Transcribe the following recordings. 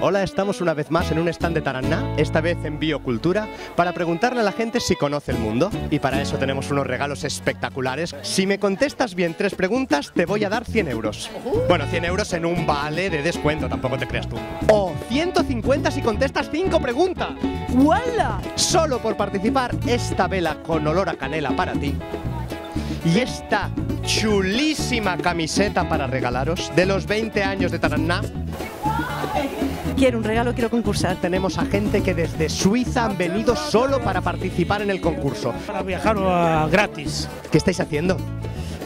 Hola, estamos una vez más en un stand de Taraná, esta vez en Biocultura, para preguntarle a la gente si conoce el mundo. Y para eso tenemos unos regalos espectaculares. Si me contestas bien tres preguntas, te voy a dar 100 euros. Bueno, 100 euros en un vale de descuento, tampoco te creas tú. O 150 si contestas cinco preguntas. ¡Wala! Solo por participar, esta vela con olor a canela para ti. Y esta chulísima camiseta para regalaros de los 20 años de Taraná. Quiero un regalo, quiero concursar. Tenemos a gente que desde Suiza han venido solo para participar en el concurso. Para viajar uh, gratis. ¿Qué estáis haciendo?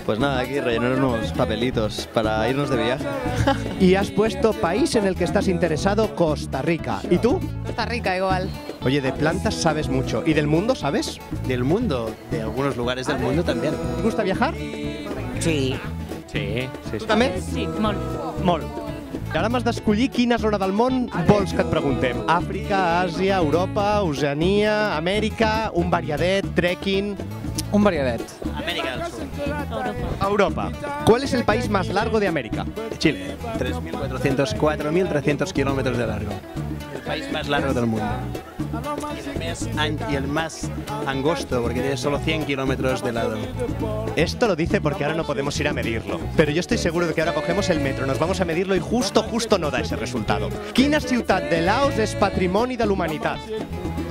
Pues nada, aquí rellenar unos papelitos para irnos de viaje. Y has puesto país en el que estás interesado, Costa Rica. ¿Y tú? Costa Rica igual. Oye, de plantas sabes mucho. ¿Y del mundo sabes? Del mundo, de algunos lugares del mundo también. ¿Te gusta viajar? Sí. Sí, sí. Tu també? Sí, molt. Molt. I ara m'has d'escollir quina zona del món vols que et preguntem. Àfrica, Àsia, Europa, Oceania, Amèrica, un variadet, trekking... Un variadet. América del Sur. Europa. ¿Cuál es el país más largo de América? Chile. 3.400, 4.300 kilómetros de largo. El país más largo del mundo. Y el, más an- y el más angosto, porque tiene solo 100 kilómetros de lado. Esto lo dice porque ahora no podemos ir a medirlo. Pero yo estoy seguro de que ahora cogemos el metro, nos vamos a medirlo y justo, justo no da ese resultado. Quina ciutat de Laos és patrimoni de l'humanitat?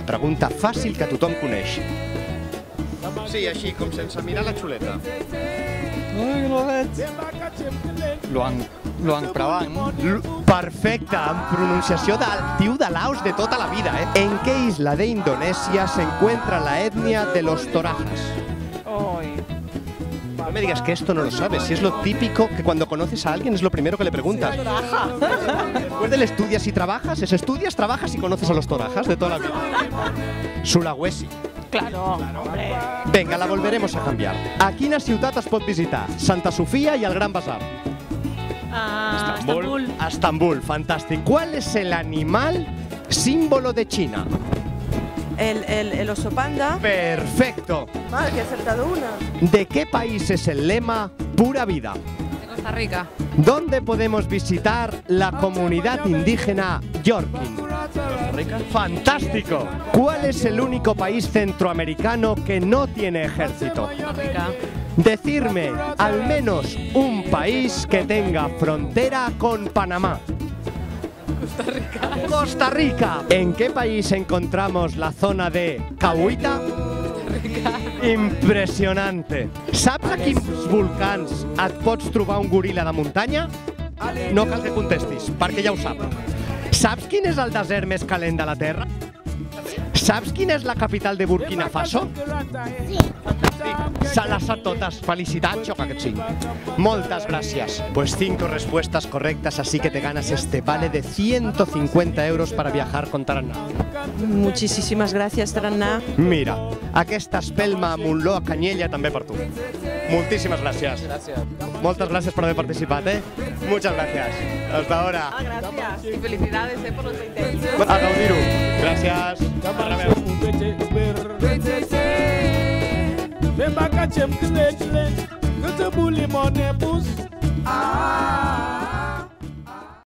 Pregunta fàcil que tothom coneix. Sí, així, com sense mirar la xuleta. Luang, Luang Prabang. L Perfecte, amb pronunciació del de Laos de tota la vida, ¿eh? ¿En qué isla de Indonesia se encuentra la etnia de los torajas? No me digas que esto no lo sabes, si es lo típico que cuando conoces a alguien es lo primero que le preguntas. Después del estudias y trabajas, es estudias, trabajas y conoces a los torajas de toda la vida. Sulawesi. Claro, hombre. Venga, la volveremos a cambiar. A quina ciutat es pot visitar? Santa Sofía y el Gran Bazar. Ah, Estambul. Estambul, fantástico. ¿Cuál es el animal símbolo de China? El, el, el oso panda. Perfecto. Madre, que he acertado una. ¿De qué país es el lema Pura Vida? De Costa Rica. ¿Dónde podemos visitar la comunidad indígena Yorkin? Fantástico. ¿Cuál es el único país centroamericano que no tiene ejército? Costa Rica. Decirme al menos un país que tenga frontera con Panamá. Costa Rica. Costa Rica. ¿En qué país encontramos la zona de Cahuita? Impressionante. Saps a quins volcans et pots trobar un goril·la de muntanya? No cal que contestis, perquè ja ho sap. Saps quin és el desert més calent de la Terra? Saps quina és la capital de Burkina Faso? Sí. Se las sap totes. Felicitats, Xoca, que sí. Moltes gràcies. Pues cinco respuestas correctas, así que te ganas este vale de 150 euros para viajar con Taraná. Muchísimas gracias, Taraná. Mira, aquesta espelma amb olor a canyella també per tu. Moltíssimes gràcies. Gràcies. Moltes gràcies per haver participat, eh? Muchas gracias. Hasta ahora. gracias. Y felicidades eh, por los 20 años. A gaudir-ho. Gràcies. Per chem kile kile, kete buli mone bus. Ah.